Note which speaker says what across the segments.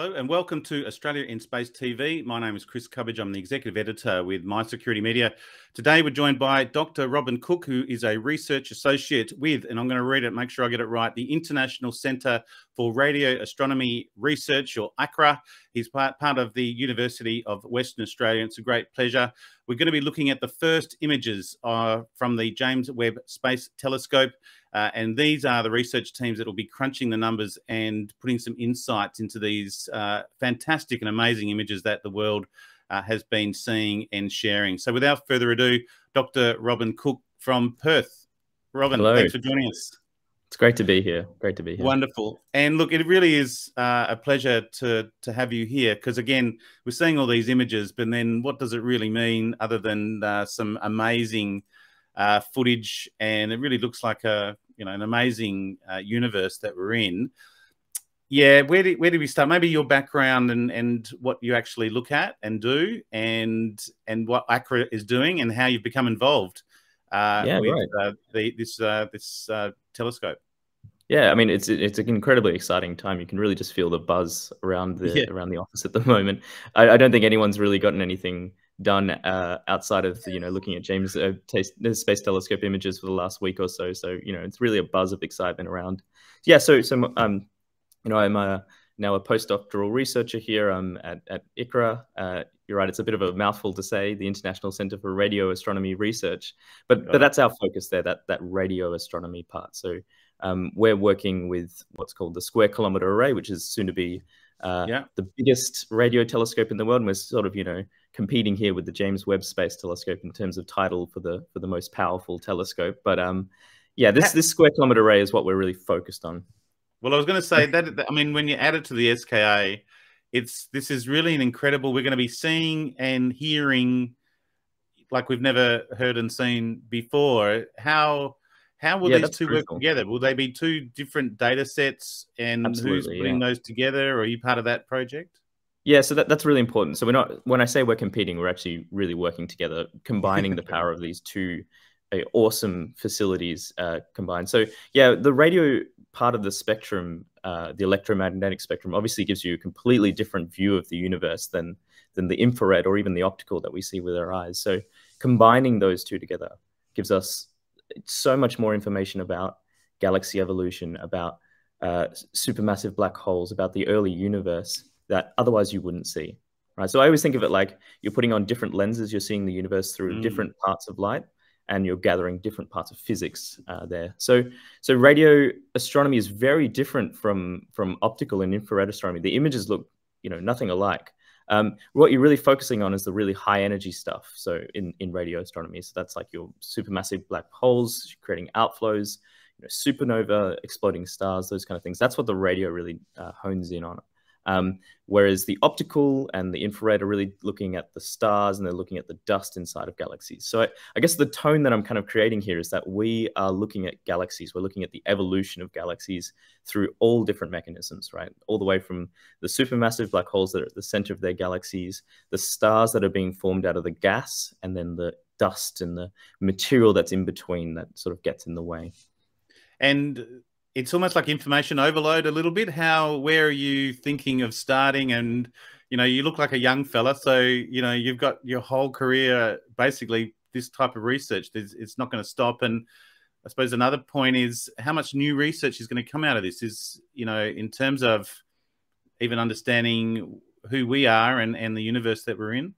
Speaker 1: Hello and welcome to Australia in Space TV. My name is Chris Cubbage. I'm the executive editor with My Security Media. Today we're joined by Dr. Robin Cook, who is a research associate with, and I'm going to read it, make sure I get it right, the International Centre for Radio Astronomy Research, or ICRAR. He's part, part of the University of Western Australia. It's a great pleasure. We're going to be looking at the first images uh, from the James Webb Space Telescope. Uh, and these are the research teams that will be crunching the numbers and putting some insights into these uh, fantastic and amazing images that the world uh, has been seeing and sharing. So, without further ado, Dr. Robin Cook from Perth. Robin, Hello. thanks for joining us.
Speaker 2: It's great to be here. Great to be here.
Speaker 1: Wonderful. And look, it really is uh, a pleasure to to have you here because again, we're seeing all these images, but then what does it really mean other than uh, some amazing uh, footage, and it really looks like a you know an amazing uh, universe that we're in. Yeah, where do where do we start? Maybe your background and and what you actually look at and do, and and what ICRAR is doing, and how you've become involved uh, yeah, with right. uh, the, this uh, this uh, telescope.
Speaker 2: Yeah, I mean it's it's an incredibly exciting time. You can really just feel the buzz around the yeah. around the office at the moment. I, I, don't think anyone's really gotten anything done uh, outside of you know looking at James uh, Space Telescope images for the last week or so. So you know it's really a buzz of excitement around. Yeah, so so um, you know I'm a, now a postdoctoral researcher here um, at at ICRAR. Uh, you're right; it's a bit of a mouthful to say, the International Center for Radio Astronomy Research, but but that's our focus there, that that radio astronomy part. So um, we're working with what's called the Square Kilometer Array, which is soon to be uh, yeah. the biggest radio telescope in the world. And we're sort of, you know, competing here with the James Webb Space Telescope in terms of title for the for the most powerful telescope. But um, yeah, this this square kilometer array is what we're really focused on.
Speaker 1: Well, I was going to say that I mean, when you add it to the SKA, it's this is really an incredible. We're going to be seeing and hearing like we've never heard and seen before. How how will yeah, these two work together? Will they be two different data sets, and Absolutely, who's putting yeah. those together? Or are you part of that project?
Speaker 2: Yeah, so that, that's really important. So we're not when I say we're competing, we're actually really working together, combining the power of these two uh, awesome facilities uh, combined. So yeah, the radio part of the spectrum, uh, the electromagnetic spectrum, obviously gives you a completely different view of the universe than than the infrared or even the optical that we see with our eyes. So combining those two together gives us so much more information about galaxy evolution, about uh, supermassive black holes, about the early universe that otherwise you wouldn't see. Right. So I always think of it like you're putting on different lenses. You're seeing the universe through mm. different parts of light, and you're gathering different parts of physics uh, there. So, so radio astronomy is very different from from optical and infrared astronomy. The images look, you know, nothing alike. Um, what you're really focusing on is the really high energy stuff. So in in radio astronomy, so that's like your supermassive black holes creating outflows, you know, supernova, exploding stars, those kind of things. That's what the radio really uh, hones in on. Um, whereas the optical and the infrared are really looking at the stars and they're looking at the dust inside of galaxies. So I, I, guess the tone that I'm kind of creating here is that we are looking at galaxies. We're looking at the evolution of galaxies through all different mechanisms, right? All the way from the supermassive black holes that are at the center of their galaxies, the stars that are being formed out of the gas, and then the dust and the material that's in between that sort of gets in the way.
Speaker 1: And it's almost like information overload a little bit. How where are you thinking of starting? And you know, you look like a young fella, so you know you've got your whole career basically this type of research. It's not going to stop. And I suppose another point is how much new research is going to come out of this. Is you know in terms of even understanding who we are and and the universe that we're in.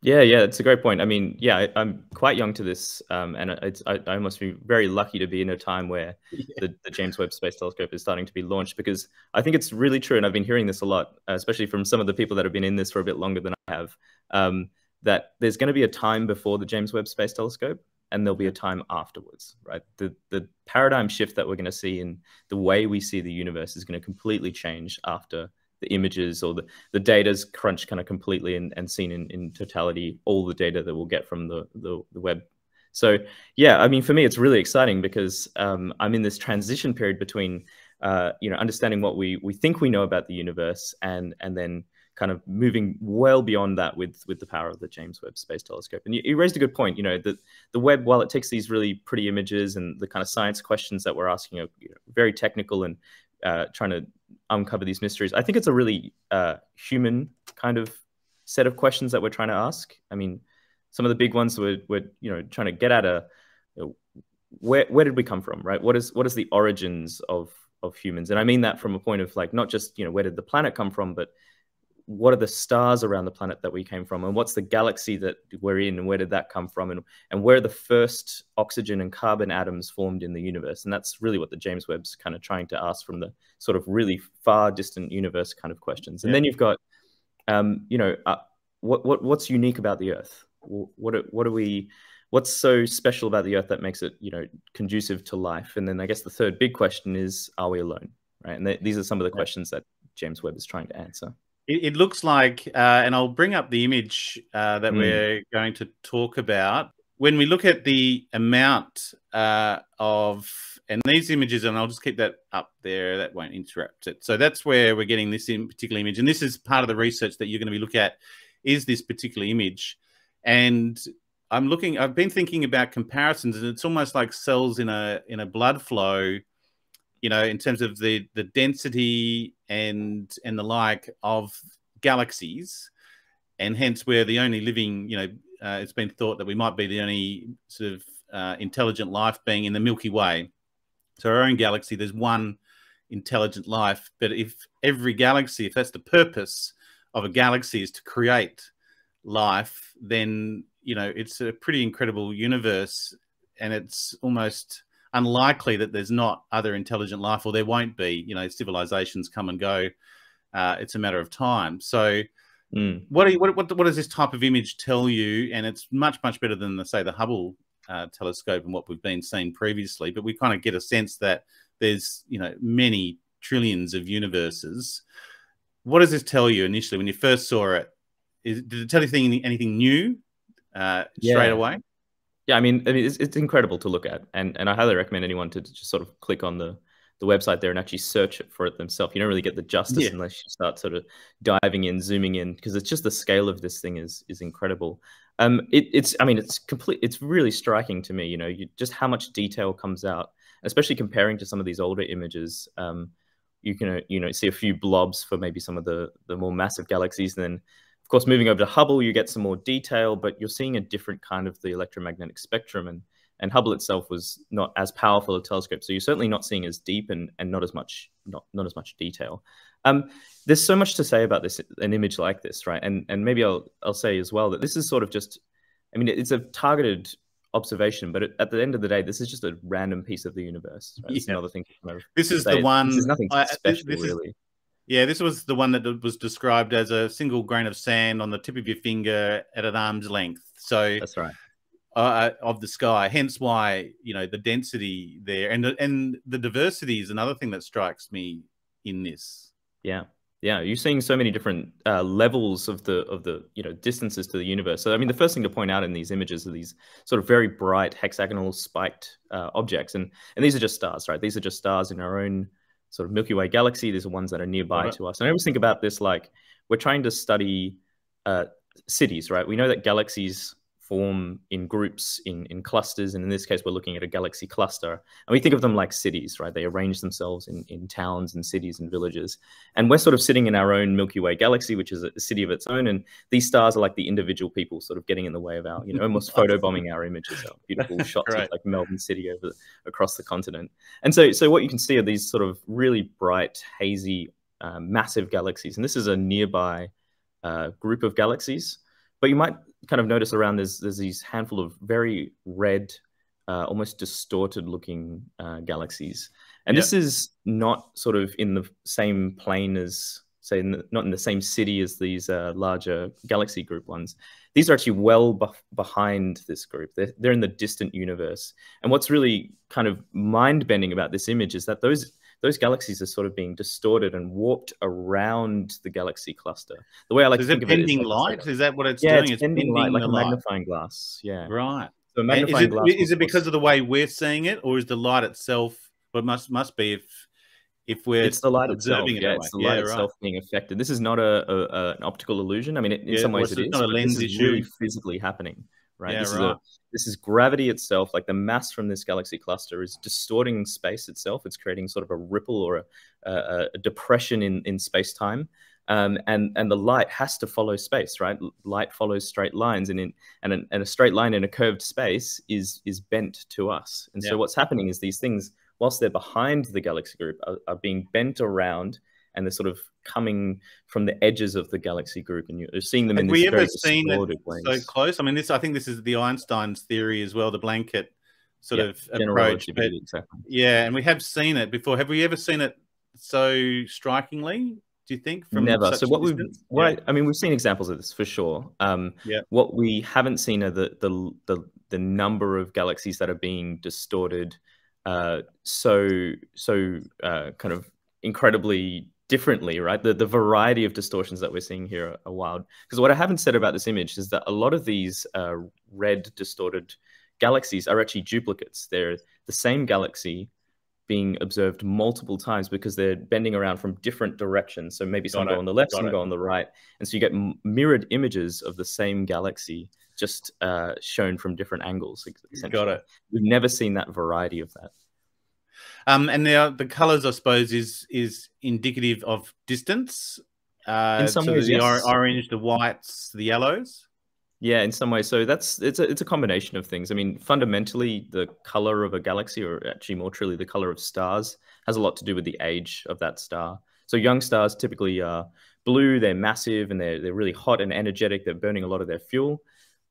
Speaker 2: Yeah, yeah, it's a great point. I mean, yeah, I, am quite young to this, um, and it's I, I, must be very lucky to be in a time where yeah. the, the, James Webb Space Telescope is starting to be launched because I think it's really true, and I've been hearing this a lot, uh, especially from some of the people that have been in this for a bit longer than I have, um, that there's going to be a time before the James Webb Space Telescope, and there'll be a time afterwards, right? The the paradigm shift that we're going to see in the way we see the universe is going to completely change after the images or the, the data's crunched kind of completely and, and seen in, in totality, all the data that we'll get from the, the, the Webb. So yeah, I mean, for me, it's really exciting because um, I'm in this transition period between, uh, you know, understanding what we, we think we know about the universe and, and then kind of moving well beyond that with with the power of the James Webb Space Telescope. And you, you raised a good point. You know, the the Webb, while it takes these really pretty images and the kind of science questions that we're asking are you know, very technical and uh, trying to uncover these mysteries. I think it's a really uh, human kind of set of questions that we're trying to ask. I mean, some of the big ones were, were you know, trying to get at a you know, where where did we come from, right? What is what is the origins of of humans? And I mean that from a point of like not just you know where did the planet come from, but what are the stars around the planet that we came from? And what's the galaxy that we're in? And where did that come from? And, and where the first oxygen and carbon atoms formed in the universe? And that's really what the james webb's kind of trying to ask from the sort of really far distant universe kind of questions. And yeah. then you've got um, you know uh, what, what what's unique about the earth? What are, what are we what's so special about the earth that makes it you know conducive to life? And then i guess the third big question is are we alone? Right? And th- these are some of the questions that james webb is trying to answer
Speaker 1: it, it looks like, uh, and I'll bring up the image uh, that mm. we're going to talk about. When we look at the amount uh, of, and these images, and I'll just keep that up there, that won't interrupt it. So that's where we're getting this in particular image. And this is part of the research that you're going to be looking at is this particular image. And I'm looking, I've been thinking about comparisons, and it's almost like cells in a in a blood flow you know, in terms of the the density and and the like of galaxies, and hence we're the only living. You know, uh, it's been thought that we might be the only sort of uh, intelligent life being in the Milky Way. So our own galaxy, there's one intelligent life. But if every galaxy, if that's the purpose of a galaxy, is to create life, then you know it's a pretty incredible universe, and it's almost unlikely that there's not other intelligent life, or there won't be. You know, civilizations come and go. Uh, it's a matter of time. So, mm. what, you, what, what what does this type of image tell you? And it's much much better than the, say the Hubble uh, telescope and what we've been seeing previously. But we kind of get a sense that there's you know many trillions of universes. What does this tell you initially when you first saw it? Is, did it tell you anything, anything new uh, yeah. straight away?
Speaker 2: Yeah, I mean, I mean, it's, it's incredible to look at, and and I highly recommend anyone to just sort of click on the the website there and actually search it for it themselves. You don't really get the justice yeah. unless you start sort of diving in, zooming in, because it's just the scale of this thing is is incredible. Um, it, it's, I mean, it's complete. It's really striking to me. You know, you, just how much detail comes out, especially comparing to some of these older images. Um, you can, you know, see a few blobs for maybe some of the the more massive galaxies, and then of course, moving over to Hubble, you get some more detail, but you're seeing a different kind of the electromagnetic spectrum. And, and Hubble itself was not as powerful a telescope. So you're certainly not seeing as deep and, and not as much not, not as much detail. Um, there's so much to say about this, an image like this, right? And and maybe I'll I'll say as well that this is sort of just, I mean, it's a targeted observation, but at the end of the day, this is just a random piece of the universe. Right? Yeah. another thing.
Speaker 1: This is the one. This
Speaker 2: is nothing special, this, this really.
Speaker 1: Is, yeah, this was the one that was described as a single grain of sand on the tip of your finger at an arm's length. So
Speaker 2: that's right.
Speaker 1: Uh, uh, of the sky. Hence why you know the density there and the, and the diversity is another thing that strikes me in this.
Speaker 2: Yeah, yeah. You're seeing so many different uh, levels of the of the you know distances to the universe. So I mean, the first thing to point out in these images are these sort of very bright hexagonal spiked uh, objects, and and these are just stars, right? These are just stars in our own sort of Milky Way galaxy. These are ones that are nearby right. to us. And I always think about this like we're trying to study uh, cities, right? We know that galaxies form in groups, in, in clusters. And in this case, we're looking at a galaxy cluster. And we think of them like cities, right? They arrange themselves in, in towns and cities and villages. And we're sort of sitting in our own Milky Way galaxy, which is a city of its own. And these stars are like the individual people sort of getting in the way of our, you know, almost photobombing our images, our beautiful shots right. of like Melbourne City over across the continent. And so, so what you can see are these sort of really bright, hazy, uh, massive galaxies. And this is a nearby uh, group of galaxies. But you might kind of notice around there's there's these handful of very red, uh, almost distorted looking uh, galaxies, and yep. this is not sort of in the same plane as say in the, not in the same city as these uh, larger galaxy group ones. These are actually well behind this group. They're, they're in the distant universe. And what's really kind of mind bending about this image is that those those galaxies are sort of being distorted and warped around the galaxy cluster. The way I like
Speaker 1: is
Speaker 2: to think
Speaker 1: it bending light? Is that what it's
Speaker 2: yeah,
Speaker 1: doing?
Speaker 2: It's, bending, light like a magnifying glass. Yeah.
Speaker 1: Right. So magnifying is it, glass. Is it because of the way we're seeing it, or is the light itself? But must must be if if we're
Speaker 2: it's the light itself. It yeah, it's the light yeah, itself being affected. This is not a, a, a, an optical illusion. I mean, it, in yeah, some ways, well, it is. Not a lens issue. Really physically happening right?
Speaker 1: Yeah,
Speaker 2: this
Speaker 1: right.
Speaker 2: is a this is gravity itself, like the mass from this galaxy cluster is distorting space itself. It's creating sort of a ripple or a, a, a depression in in space time. Um, and and the light has to follow space, right? Light follows straight lines, and in and, an, and a straight line in a curved space is is bent to us. And
Speaker 1: Yeah.
Speaker 2: so what's happening is these things, whilst they're behind the galaxy group, are, are being bent around, and they're sort of coming from the edges of the galaxy group, and you're seeing them
Speaker 1: Have
Speaker 2: in
Speaker 1: we
Speaker 2: this
Speaker 1: ever seen it
Speaker 2: ways.
Speaker 1: so close? I mean, this I think this is the Einstein's theory as well, the blanket sort
Speaker 2: Yeah,
Speaker 1: of approach. But
Speaker 2: exactly.
Speaker 1: yeah, and we have seen it before. Have we ever seen it so strikingly? Do you think from
Speaker 2: Never. So what we've, what
Speaker 1: Yeah.
Speaker 2: I, I mean, we've seen examples of this for sure. Um,
Speaker 1: Yeah.
Speaker 2: What we haven't seen are the the the, the number of galaxies that are being distorted, uh, so so uh, kind of incredibly differently, right? The the variety of distortions that we're seeing here are, are wild. Because what I haven't said about this image is that a lot of these uh, red distorted galaxies are actually duplicates. They're the same galaxy being observed multiple times because they're bending around from different directions. So maybe some
Speaker 1: Got
Speaker 2: go
Speaker 1: it,
Speaker 2: on the left,
Speaker 1: got
Speaker 2: some
Speaker 1: it.
Speaker 2: go on the right, and so you get m- mirrored images of the same galaxy just uh, shown from different angles.
Speaker 1: Got it.
Speaker 2: We've never seen that variety of that.
Speaker 1: Um, and the the colours, I suppose, is is indicative of distance. Uh,
Speaker 2: In some
Speaker 1: so
Speaker 2: ways,
Speaker 1: the
Speaker 2: yes.
Speaker 1: orange, the whites, the yellows.
Speaker 2: Yeah, in some ways. So that's it's a it's a combination of things. I mean, fundamentally, the color of a galaxy, or actually more truly, the color of stars, has a lot to do with the age of that star. So young stars typically are blue. They're massive and they're they're really hot and energetic. They're burning a lot of their fuel.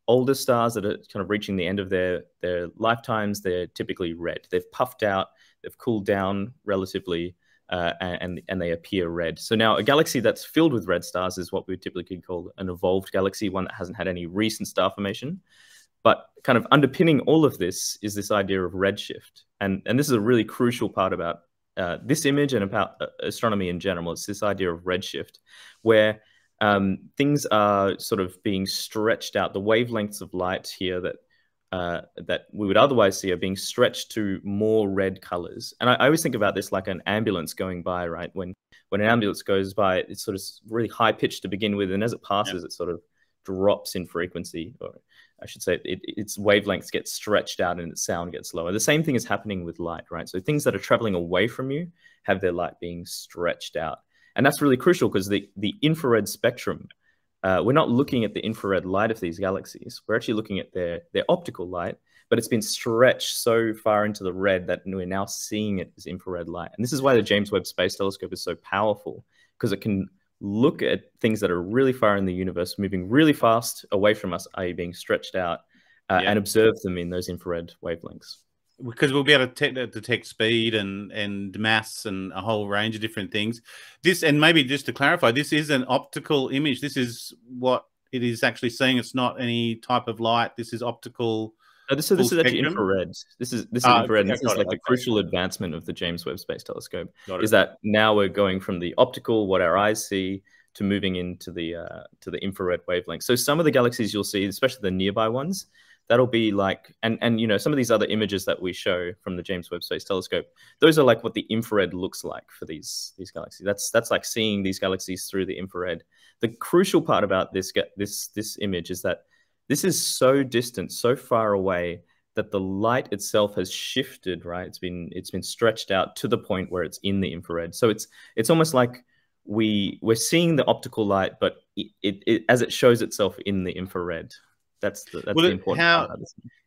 Speaker 2: Older stars that are kind of reaching the end of their their lifetimes, they're typically red. They've puffed out. They've cooled down relatively. Uh, and and they appear red. So now a galaxy that's filled with red stars is what we would typically call an evolved galaxy, one that hasn't had any recent star formation. But kind of underpinning all of this is this idea of redshift, and and this is a really crucial part about uh, this image and about uh, astronomy in general. It's this idea of redshift, where um, things are sort of being stretched out. The wavelengths of light here that uh, that we would otherwise see are being stretched to more red colors. And I, I always think about this like an ambulance going by, right? When when an ambulance goes by, it's sort of really high pitched to begin with, and as it passes, it sort of drops in frequency, or I should say, it, its wavelengths get stretched out and its sound gets lower. The same thing is happening with light, right? So things that are traveling away from you have their light being stretched out, and that's really crucial because the the infrared spectrum uh, we're not looking at the infrared light of these galaxies. We're actually looking at their their optical light, but it's been stretched so far into the red that we're now seeing it as infrared light. And this is why the James Webb Space Telescope is so powerful because it can look at things that are really far in the universe, moving really fast away from us, i.e., being stretched out, uh,
Speaker 1: Yeah.
Speaker 2: and observe them in those infrared wavelengths.
Speaker 1: Because we'll be able to te- detect speed and and mass and a whole range of different things. This and maybe just to clarify, this is an optical image. This is what it is actually seeing. It's not any type of light. This is optical.
Speaker 2: No, this, so this is actually infrared. This is this is
Speaker 1: Ah,
Speaker 2: infrared.
Speaker 1: okay,
Speaker 2: This is
Speaker 1: got it,
Speaker 2: like the
Speaker 1: okay.
Speaker 2: crucial advancement of the James Webb Space Telescope.
Speaker 1: Got
Speaker 2: is that now we're going from the optical, what our eyes see, to moving into the uh, to the infrared wavelength. So some of the galaxies you'll see, especially the nearby ones, that'll be like, and and you know some of these other images that we show from the James Webb Space Telescope, those are like what the infrared looks like for these these galaxies. That's that's like seeing these galaxies through the infrared. The crucial part about this get this this image is that this is so distant, so far away that the light itself has shifted. Right, it's been it's been stretched out to the point where it's in the infrared. So it's it's almost like we we're seeing the optical light, but it, it, it as it shows itself in the infrared. That's the that's
Speaker 1: Well,
Speaker 2: the important
Speaker 1: how-
Speaker 2: part.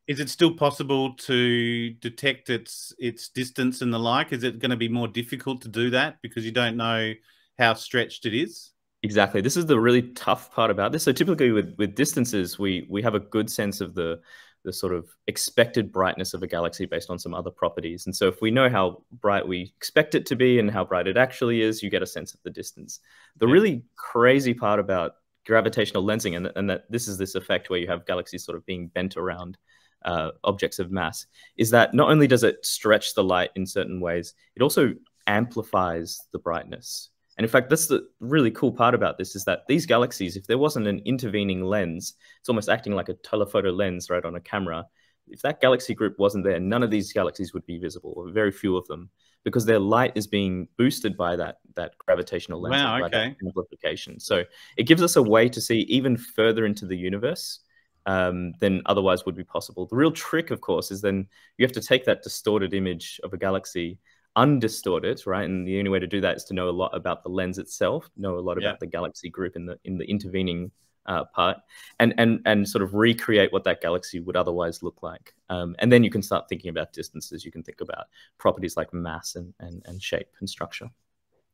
Speaker 1: Is it still possible to detect its its distance and the like? Is it going to be more difficult to do that because you don't know how stretched it is?
Speaker 2: Exactly. This is the really tough part about this. So typically with with distances, we we have a good sense of the the sort of expected brightness of a galaxy based on some other properties. And so if we know how bright we expect it to be and how bright it actually is, you get a sense of the distance. The
Speaker 1: Yeah.
Speaker 2: really crazy part about gravitational lensing and, and that this is this effect where you have galaxies sort of being bent around uh, objects of mass is that not only does it stretch the light in certain ways, it also amplifies the brightness. And in fact, that's the really cool part about this is that these galaxies, if there wasn't an intervening lens, it's almost acting like a telephoto lens right on a camera. If that galaxy group wasn't there, none of these galaxies would be visible, or very few of them, because their light is being boosted by that that gravitational lens,
Speaker 1: Wow, okay.
Speaker 2: amplification. So it gives us a way to see even further into the universe um, than otherwise would be possible. The real trick, of course, is then you have to take that distorted image of a galaxy, undistort it, right? And the only way to do that is to know a lot about the lens itself, know a lot about yeah. the galaxy group in the in the intervening uh, part, and and and sort of recreate what that galaxy would otherwise look like. Um, and then you can start thinking about distances. You can think about properties like mass and and, and shape and structure.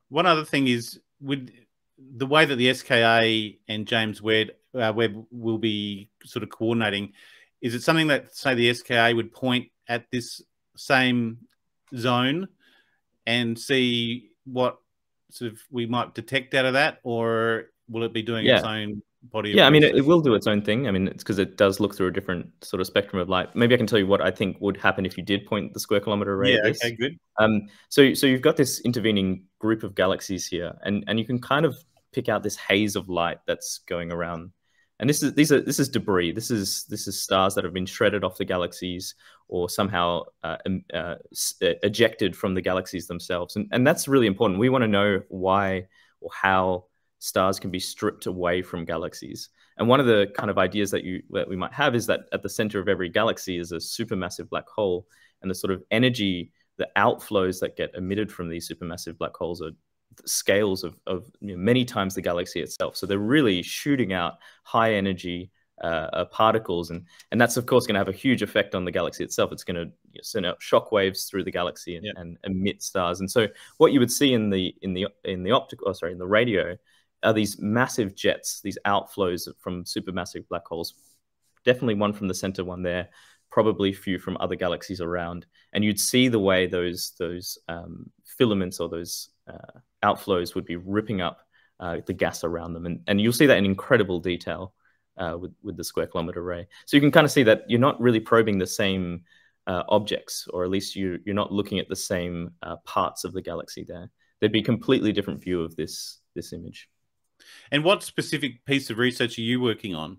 Speaker 1: One other thing is with the way that the SKA and James Webb, uh, Webb will be sort of coordinating, is it something that say the SKA would point at this same zone and see what sort of we might detect out of that, or will it be doing yeah. its own body?
Speaker 2: Yeah, I mean, it, it, will do its own thing. I mean, it's because it does look through a different sort of spectrum of light. Maybe I can tell you what I think would happen if you did point the square kilometer array.
Speaker 1: Yeah, okay, good.
Speaker 2: Um, so so you've got this intervening group of galaxies here, and and you can kind of pick out this haze of light that's going around. And this is these are this is debris. This is this is stars that have been shredded off the galaxies or somehow uh, uh, uh, ejected from the galaxies themselves. And and that's really important. We want to know why or how stars can be stripped away from galaxies. And one of the kind of ideas that you that we might have is that at the center of every galaxy is a supermassive black hole, and the sort of energy, the outflows that get emitted from these supermassive black holes are scales of, of you know, many times the galaxy itself. So they're really shooting out high energy uh, uh, particles, and and that's of course going to have a huge effect on the galaxy itself. It's going to you know, send out shock waves through the galaxy and, yeah. and, emit stars. And so what you would see in the in the in the optical, oh, sorry, in the radio, are these massive jets, these outflows from supermassive black holes. Definitely one from the center, one there. Probably few from other galaxies around, and you'd see the way those those um, filaments or those uh, outflows would be ripping up uh, the gas around them. And, and you'll see that in incredible detail uh, with, with the square kilometer array. So you can kind of see that you're not really probing the same uh, objects, or at least you, you're not looking at the same uh, parts of the galaxy there. There'd be a completely different view of this, this image.
Speaker 1: And what specific piece of research are you working on?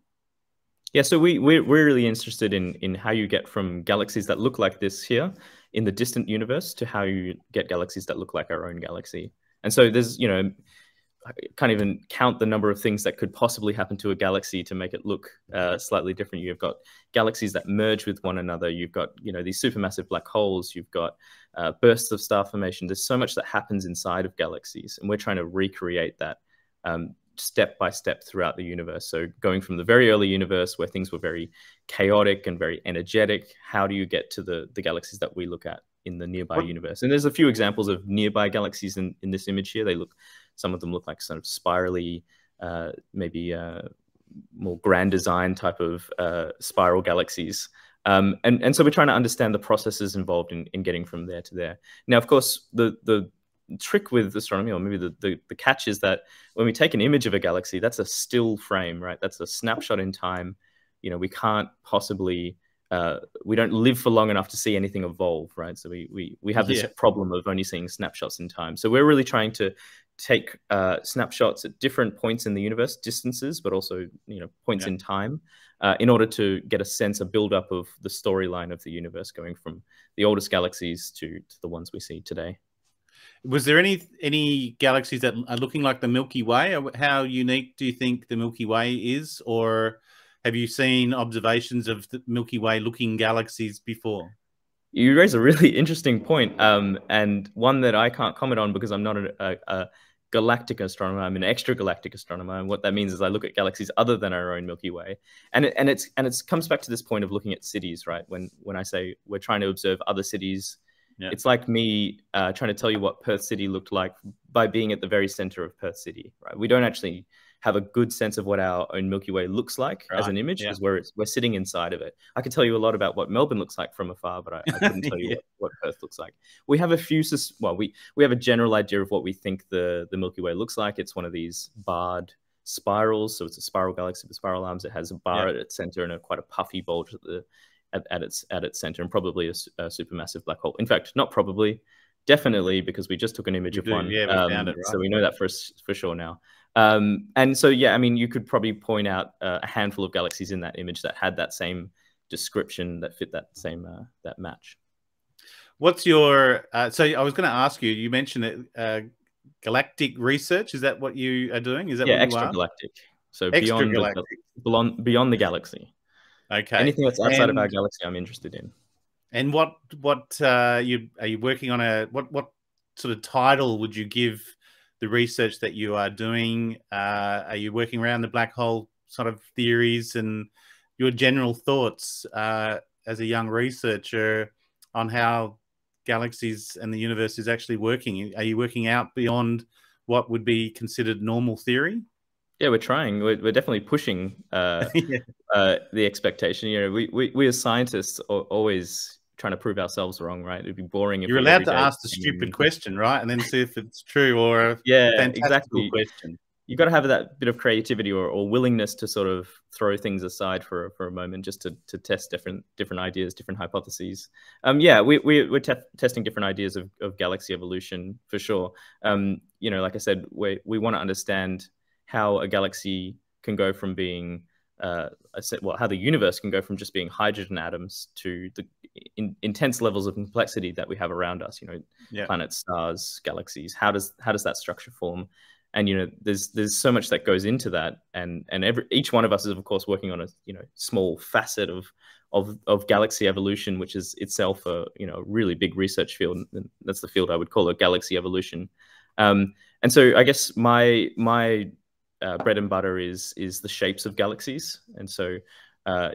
Speaker 2: Yeah, so we, we're, we're really interested in, in how you get from galaxies that look like this here in the distant universe to how you get galaxies that look like our own galaxy. And so there's, you know, I can't even count the number of things that could possibly happen to a galaxy to make it look uh, slightly different. You've got galaxies that merge with one another. You've got, you know, these supermassive black holes. You've got uh, bursts of star formation. There's so much that happens inside of galaxies, and we're trying to recreate that um, step by step throughout the universe. So going from the very early universe where things were very chaotic and very energetic, how do you get to the the galaxies that we look at in the nearby universe. And there's a few examples of nearby galaxies in, in this image here. They look, some of them look like sort of spirally, uh, maybe uh, more grand design type of uh, spiral galaxies. Um, and, and so we're trying to understand the processes involved in, in getting from there to there. Now, of course, the, the trick with astronomy, or maybe the, the, the catch is that when we take an image of a galaxy, that's a still frame, right? That's a snapshot in time. You know, we can't possibly uh, we don't live for long enough to see anything evolve, right? So we we we have this yeah. problem of only seeing snapshots in time. So we're really trying to take uh, snapshots at different points in the universe, distances, but also you know points yeah. in time, uh, in order to get a sense, a build up of the storyline of the universe, going from the oldest galaxies to to the ones we see today.
Speaker 1: Was there any any galaxies that are looking like the Milky Way? How unique do you think the Milky Way is, or have you seen observations of the Milky Way looking galaxies before?
Speaker 2: You raise a really interesting point, um, and one that I can't comment on because I'm not a, a, a galactic astronomer. I'm an extragalactic astronomer, and what that means is I look at galaxies other than our own Milky Way, and it, and it's and it comes back to this point of looking at cities, right? When when I say we're trying to observe other cities, yeah. it's like me uh, trying to tell you what Perth City looked like by being at the very center of Perth City, right? We don't actually have a good sense of what our own Milky Way looks like right. as an image because yeah. we're we're sitting inside of it. I can tell you a lot about what Melbourne looks like from afar, but I, I couldn't tell you yeah. what, what, Perth looks like. We have a few well, we we have a general idea of what we think the the Milky Way looks like. It's one of these barred spirals, so it's a spiral galaxy with spiral arms. It has a bar yeah. at its center and a quite a puffy bulge at the at, at its at its center, and probably a, a supermassive black hole. In fact, not probably definitely because we just took an image of do. one.
Speaker 1: Yeah, we um, found it, right?
Speaker 2: So we know that for for sure now. Um, and so, yeah, I mean, you could probably point out uh, a handful of galaxies in that image that had that same description that fit that same uh, that match.
Speaker 1: What's your? Uh, so I was going to ask you. You mentioned that uh, galactic research. Is that what you are doing? Is that
Speaker 2: yeah,
Speaker 1: what
Speaker 2: extra galactic? So beyond the, beyond beyond the galaxy.
Speaker 1: Okay.
Speaker 2: Anything that's outside and, of our galaxy, I'm interested in.
Speaker 1: And what what uh, you are you working on a what what sort of title would you give the research that you are doing? Uh, are you working around the black hole sort of theories and your general thoughts uh, as a young researcher on how galaxies and the universe is actually working? Are you working out beyond what would be considered normal theory?
Speaker 2: Yeah, we're trying. We're, we're definitely pushing uh, yeah. uh, the expectation. You know, we, we, we as scientists are always trying to prove ourselves wrong, right? It'd be boring if
Speaker 1: you're allowed to ask the stupid question, right, and then see if it's true or
Speaker 2: yeah, exactly. Question you've got to have that bit of creativity or, or willingness to sort of throw things aside for, for a moment just to, to test different different ideas different hypotheses um, yeah we, we, we're te testing different ideas of, of galaxy evolution for sure um, you know like i said we, we want to understand how a galaxy can go from being uh, I said well, how the universe can go from just being hydrogen atoms to the in, intense levels of complexity that we have around us. You know, yeah. planets, stars, galaxies. How does how does that structure form? and you know there's there's so much that goes into that and and every each one of us is of course working on a you know small facet of of of galaxy evolution which is itself a you know really big research field and that's the field i would call a galaxy evolution um, and so i guess my my uh, bread and butter is is the shapes of galaxies and so uh,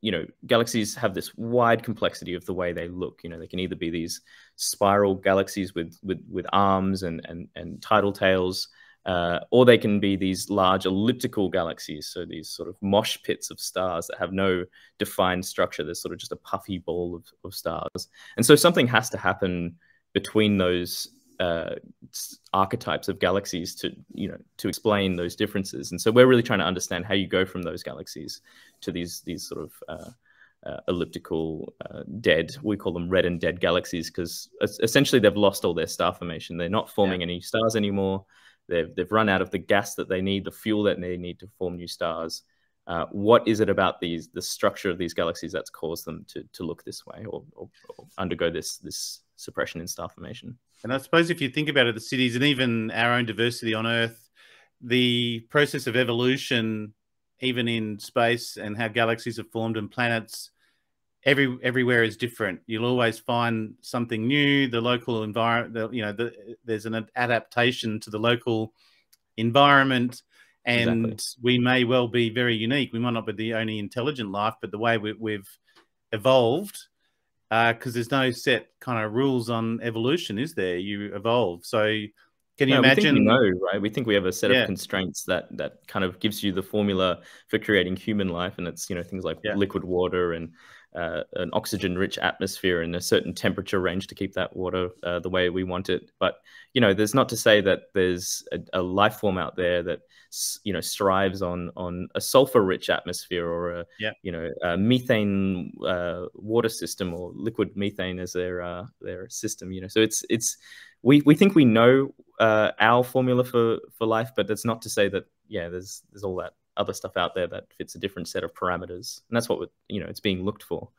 Speaker 2: you know galaxies have this wide complexity of the way they look you know they can either be these spiral galaxies with with with arms and and and tidal tails uh, or they can be these large elliptical galaxies, so these sort of mosh pits of stars that have no defined structure. There's sort of just a puffy ball of, of stars. And so something has to happen between those uh, archetypes of galaxies to, you know, to explain those differences. And so we're really trying to understand how you go from those galaxies to these, these sort of uh, uh, elliptical uh, dead. We call them red and dead galaxies because essentially they've lost all their star formation. They're not forming yeah. any stars anymore. They've, they've run out of the gas that they need, the fuel that they need to form new stars. Uh, what is it about these the structure of these galaxies that's caused them to, to look this way or, or, or, undergo this this suppression in star formation?
Speaker 1: And I suppose if you think about it, the cities and even our own diversity on Earth, the process of evolution, even in space, and how galaxies are formed and planets every everywhere is different. You'll always find something new. The local environment, you know, the, there's an adaptation to the local environment, and exactly. we may well be very unique. We might not be the only intelligent life, but the way we, have evolved, because uh, there's no set kind of rules on evolution, is there? You evolve, so. Can you no, imagine?
Speaker 2: We know, right? We think we have a set yeah. of constraints that that kind of gives you the formula for creating human life, and it's you know things like yeah. liquid water and uh, an oxygen-rich atmosphere and a certain temperature range to keep that water uh, the way we want it. But you know, there's not to say that there's a, a life form out there that you know strives on on a sulfur-rich atmosphere or a yeah. you know a methane uh, water system or liquid methane as their uh, their system. You know, so it's it's we we think we know uh, our formula for for life, but that's not to say that yeah, there's there's all that other stuff out there that fits a different set of parameters, and that's what you know it's being looked for.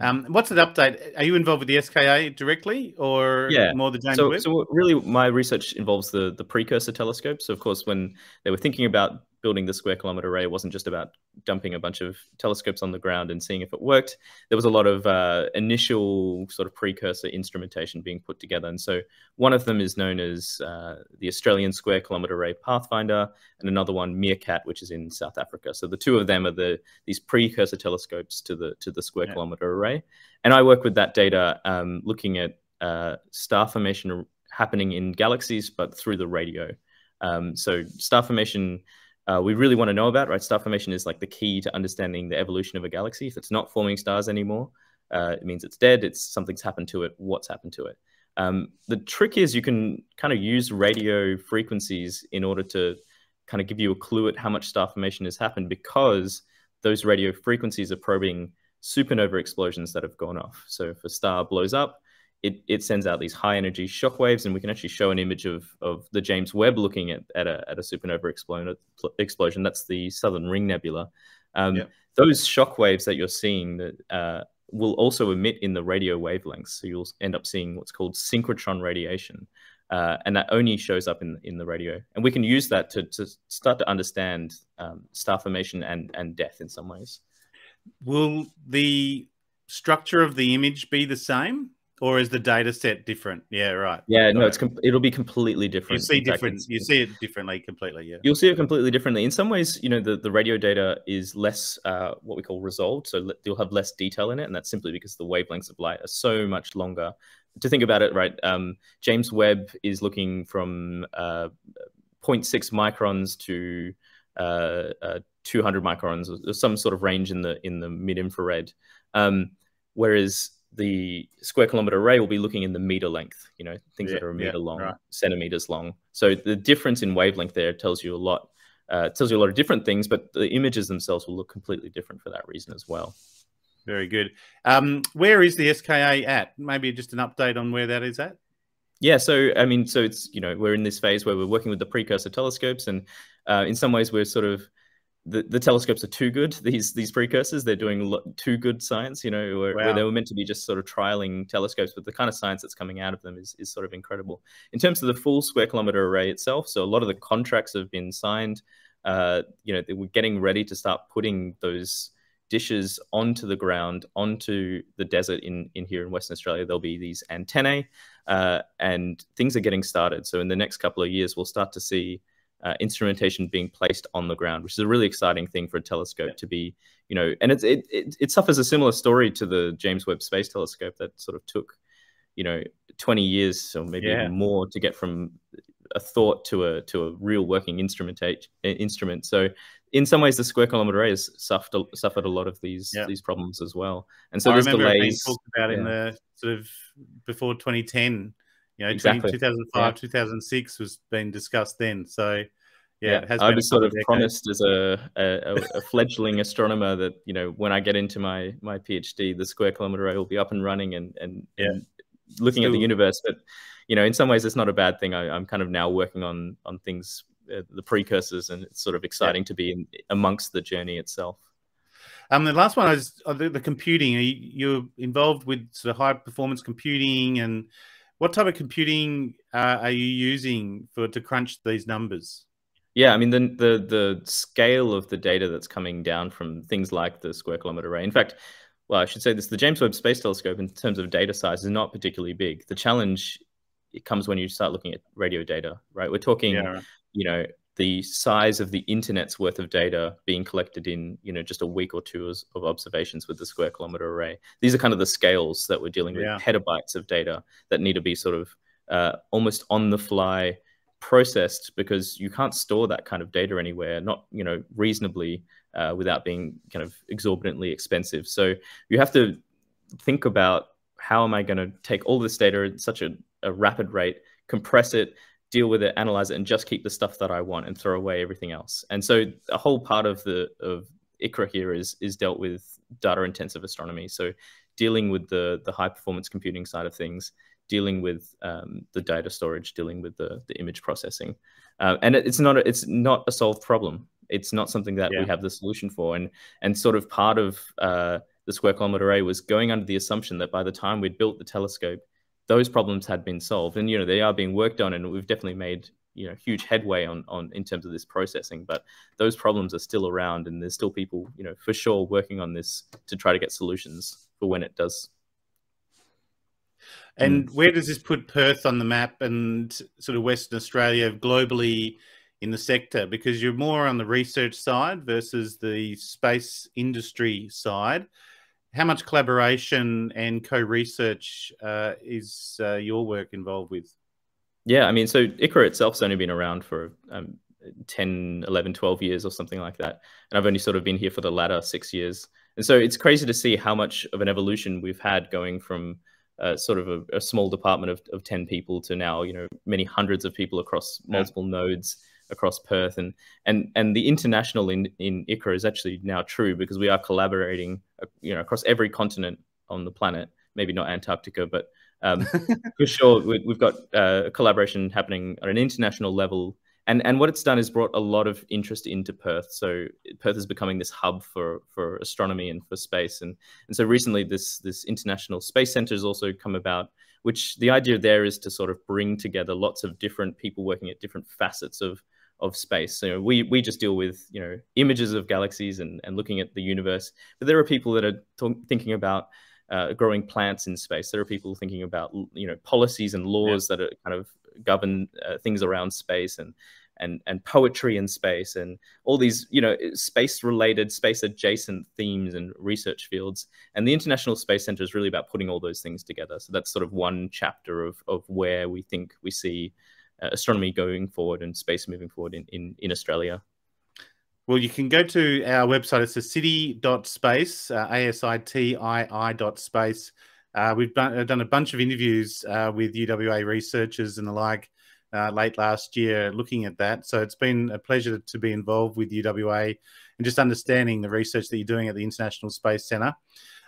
Speaker 1: Um, what's the update? Are you involved with the SKA directly, or yeah. more the James
Speaker 2: so,
Speaker 1: Webb?
Speaker 2: So really, my research involves the the precursor telescope. So of course, when they were thinking about building the square kilometer array wasn't just about dumping a bunch of telescopes on the ground and seeing if it worked. There was a lot of uh, initial sort of precursor instrumentation being put together. And so one of them is known as uh, the Australian Square Kilometer Array Pathfinder, and another one MeerKAT, which is in South Africa. So the two of them are the these precursor telescopes to the to the Square yeah. Kilometer Array. And I work with that data, um, looking at uh, star formation happening in galaxies, but through the radio. Um, so star formation uh, we really want to know about, right? Star formation is like the key to understanding the evolution of a galaxy. If it's not forming stars anymore, uh, it means it's dead. It's something's happened to it. What's happened to it? Um, the trick is you can kind of use radio frequencies in order to kind of give you a clue at how much star formation has happened because those radio frequencies are probing supernova explosions that have gone off. So if a star blows up, it, it sends out these high energy shock waves, and we can actually show an image of, of the James Webb looking at, at, a, at a supernova explosion, explosion. That's the Southern Ring Nebula. Um, yeah. Those shock waves that you're seeing that uh, will also emit in the radio wavelengths. So you'll end up seeing what's called synchrotron radiation. Uh, and that only shows up in, in the radio. And we can use that to, to start to understand um, star formation and, and death in some ways.
Speaker 1: Will the structure of the image be the same? Or is the data set different? Yeah, right.
Speaker 2: Yeah, no, it's it'll be completely different.
Speaker 1: You see different. you see it differently, completely. Yeah,
Speaker 2: you'll see it completely differently. In some ways, you know, the, the radio data is less uh, what we call resolved, so you'll have less detail in it, and that's simply because the wavelengths of light are so much longer. To think about it, right? Um, James Webb is looking from uh, 0.6 microns to uh, uh 200 microns, or some sort of range in the in the mid infrared. Um, whereas the square kilometer array will be looking in the meter length, you know, things yeah, that are a meter yeah, long, right. centimeters long. So the difference in wavelength there tells you a lot. Uh, tells you a lot of different things, but the images themselves will look completely different for that reason as well.
Speaker 1: Very good. Um, where is the SKA at? Maybe just an update on where that is at.
Speaker 2: Yeah, so I mean, so it's you know we're in this phase where we're working with the precursor telescopes, and uh, in some ways we're sort of the, the telescopes are too good. These these precursors, they're doing too good science. You know, where, wow. where, they were meant to be just sort of trialing telescopes, but the kind of science that's coming out of them is is sort of incredible. In terms of the full square kilometer array itself, so a lot of the contracts have been signed. Uh, you know, they were getting ready to start putting those dishes onto the ground, onto the desert in in here in Western Australia. There'll be these antennae, uh, and things are getting started. So in the next couple of years, we'll start to see uh, instrumentation being placed on the ground, which is a really exciting thing for a telescope to be, you know, and it, it, it, it suffers a similar story to the James Webb Space Telescope that sort of took, you know, 20 years or maybe yeah. even more to get from a thought to a to a real working instrument instrument. So in some ways, the square kilometer array has suffered suffered a lot of these yeah. these problems as well. And so I there's
Speaker 1: remember
Speaker 2: delays.
Speaker 1: Being talked about yeah. in the sort of before 2010 you know, exactly. 2005, yeah. 2006 was being discussed then. So, yeah,
Speaker 2: yeah. I was sort of promised as a, a, a fledgling astronomer that you know when I get into my my PhD, the square kilometer array will be up and running and and, yeah. and looking Still. at the universe. But you know, in some ways, it's not a bad thing. I, am kind of now working on on things, uh, the precursors, and it's sort of exciting yeah. to be in, amongst the journey itself.
Speaker 1: Um, the last one is uh, the, the computing. Are you, you're involved with sort of high performance computing and what type of computing uh, are you using for to crunch these numbers?
Speaker 2: Yeah, I mean the, the the scale of the data that's coming down from things like the square kilometer array. In fact, well, I should say this: the James Webb Space Telescope, in terms of data size, is not particularly big. The challenge it comes when you start looking at radio data, right? We're talking, yeah. you know, the size of the internet's worth of data being collected in you know just a week or two of observations with the square kilometer array these are kind of the scales that we're dealing with yeah. petabytes of data that need to be sort of uh, almost on the fly processed because you can't store that kind of data anywhere not you know reasonably uh, without being kind of exorbitantly expensive so you have to think about how am i going to take all this data at such a, a rapid rate compress it deal with it, analyze it, and just keep the stuff that I want and throw away everything else. And so a whole part of the of ICRAR here is is dealt with data intensive astronomy. So dealing with the the high performance computing side of things, dealing with um, the data storage, dealing with the the image processing, uh, and it, it's not a, it's not a solved problem. It's not something that yeah. we have the solution for. And and sort of part of uh, the square kilometer array was going under the assumption that by the time we'd built the telescope, those problems had been solved and you know they are being worked on and we've definitely made you know huge headway on on in terms of this processing but those problems are still around and there's still people you know for sure working on this to try to get solutions for when it does.
Speaker 1: And mm. where does this put perth on the map and sort of western australia globally in the sector? Because you're more on the research side versus the space industry side how much collaboration and co-research uh, is uh, your work involved with?
Speaker 2: Yeah, I mean, so ICRAR itself's only been around for um, 10, 11, 12 years or something like that. And I've only sort of been here for the latter six years. And so it's crazy to see how much of an evolution we've had going from uh, sort of a, a, small department of, of 10 people to now, you know, many hundreds of people across multiple yeah. nodes across Perth, and and and the international in in ICRAR is actually now true because we are collaborating, uh, you know, across every continent on the planet. Maybe not Antarctica, but um, for sure we, have got uh, collaboration happening at an international level. And and what it's done is brought a lot of interest into Perth. So Perth is becoming this hub for for astronomy and for space. And and so recently this this international space center has also come about which the idea there is to sort of bring together lots of different people working at different facets of of space. So we we just deal with you know images of galaxies and and looking at the universe. But there are people that are thinking about uh, growing plants in space. There are people thinking about you know policies and laws yeah. that are kind of govern uh, things around space and and and poetry in space and all these you know space related space adjacent themes and research fields and the international space center is really about putting all those things together so that's sort of one chapter of of where we think we see astronomy going forward and space moving forward in in, in australia
Speaker 1: well, you can go to our website. It's asitii.space, uh, A-S-I-T-I-I dot space. Uh, we've done, uh, done, a bunch of interviews uh, with UWA researchers and the like uh, late last year looking at that. So it's been a pleasure to be involved with UWA and just understanding the research that you're doing at the International Space Centre.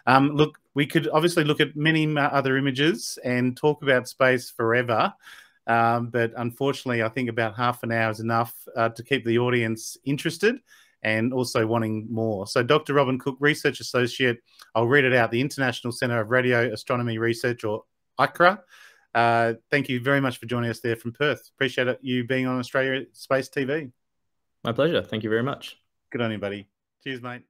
Speaker 1: Um, look, we could obviously look at many other images and talk about space forever. Um, but unfortunately, I think about half an hour is enough uh, to keep the audience interested and also wanting more. So, Dr. Robin Cook, Research Associate, I'll read it out the International Centre of Radio Astronomy Research, or ICRAR. Uh, thank you very much for joining us there from Perth. Appreciate it, you being on Australia Space TV.
Speaker 2: My pleasure. Thank you very much.
Speaker 1: Good on you, buddy. Cheers, mate.